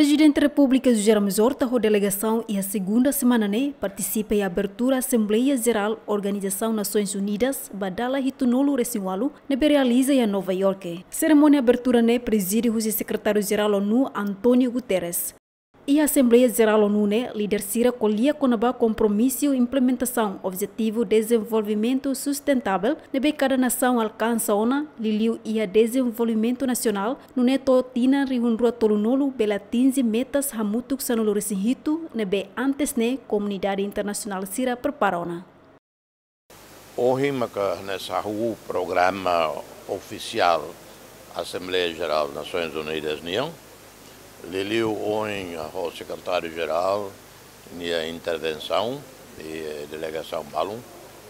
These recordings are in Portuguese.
Presidente da República José Horta, a delegação e a segunda semana né, participa em abertura da Assembleia Geral Organização Nações Unidas, Badala Hitunolo Resiwalu, ne realiza em Nova York. Cerimônia abertura né preside o secretário-geral ONU Antônio Guterres. E a Assembleia Geral ONU, né, líder Cira colia com a compromisso e implementação objetivo de desenvolvimento sustentável, nebe cada nação alcança ona, liliu e a desenvolvimento nacional, no neto tina rihunrua tolunolo bela 15 metas hamutuk resinhito, nebe antes ne comunidade internacional Cira preparona. Hoje, nessa o programa oficial Assembleia Geral das Nações Unidas, NION, Liliu ontem o secretário-geral minha intervenção e delegação Balum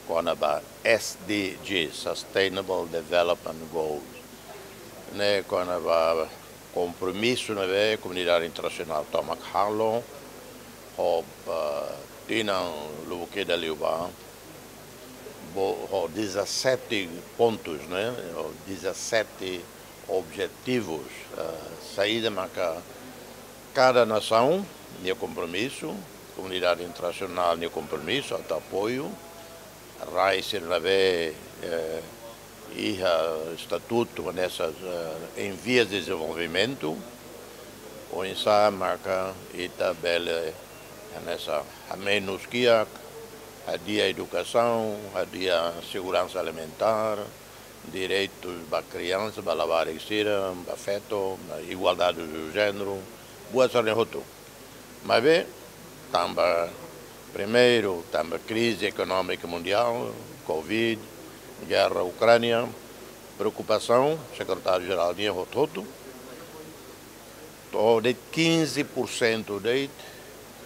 com a SDG, Sustainable Development Goals. Né, com a compromisso na né, comunidade internacional toma halo, o tinang lubuke da liuba, o 17 pontos, né, 17 objetivos, uh, saída marca cada nação tinha compromisso, comunidade internacional tinha compromisso, até apoio, RAI se revê eh, estatuto nessas eh, em vias de desenvolvimento, o INSA marca e tabela nessa a menos que a, dia educação, a dia segurança alimentar, direitos da criança, para lavar e afeto, igualdade do gênero, boa sorte roto. Mas vê, primeiro, também crise econômica mundial, Covid, guerra Ucrânia, preocupação, secretário-geral de Rototo, de 15% de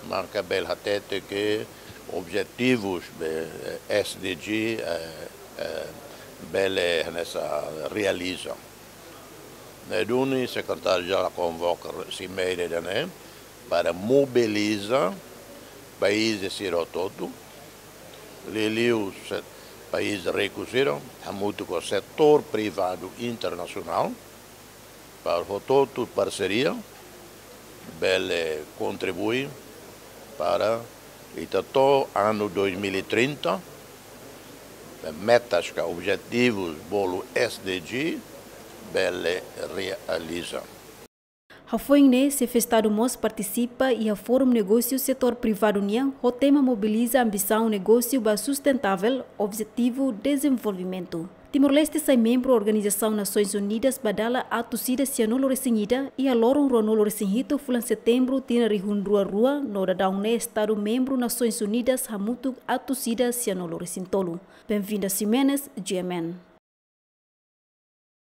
marca bel hatete que objetivos SDG eh, eh, bele nessa realizam. Neduni, secretário-geral convoca cimeira né, para mobilizar países todo, Liliu, países recusaram, muito com o setor privado internacional, para o todo parceria, bele contribui para o ano 2030, metas, objetivos, bolo SDG, bele realiza. A FOINE, se festado mos participa e a Fórum Negócio Setor Privado União, o tema mobiliza a ambição negócio sustentável, objetivo desenvolvimento. Timor-Leste sai membro da Organização Nações Unidas badala a torcida cianolo resinhida e a loron ronolo resinhito fulan setembro tina rihun rua no da estado membro Nações Unidas hamutu a torcida cianolo resintolo. Bem-vinda Simenes, GMN.